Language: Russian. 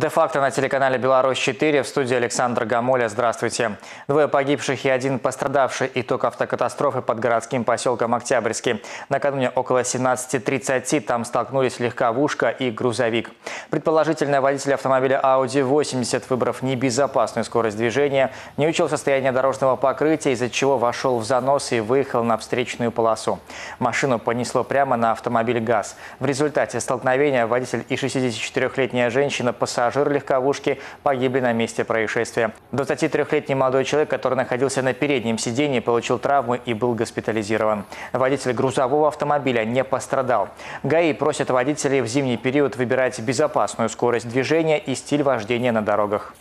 Де-факто на телеканале «Беларусь-4» в студии Александр Гамоля. Здравствуйте. Двое погибших и один пострадавший. Итог автокатастрофы под городским поселком Октябрьский. Накануне около 17.30 там столкнулись легковушка и грузовик. Предположительно, водитель автомобиля Audi 80, выбрав небезопасную скорость движения, не учел состояние дорожного покрытия, из-за чего вошел в занос и выехал на встречную полосу. Машину понесло прямо на автомобиль ГАЗ. В результате столкновения водитель и 64-летняя женщина пассажир легковушки погибли на месте происшествия. 23-летний молодой человек, который находился на переднем сидении, получил травмы и был госпитализирован. Водитель грузового автомобиля не пострадал. ГАИ просят водителей в зимний период выбирать безопасную скорость движения и стиль вождения на дорогах.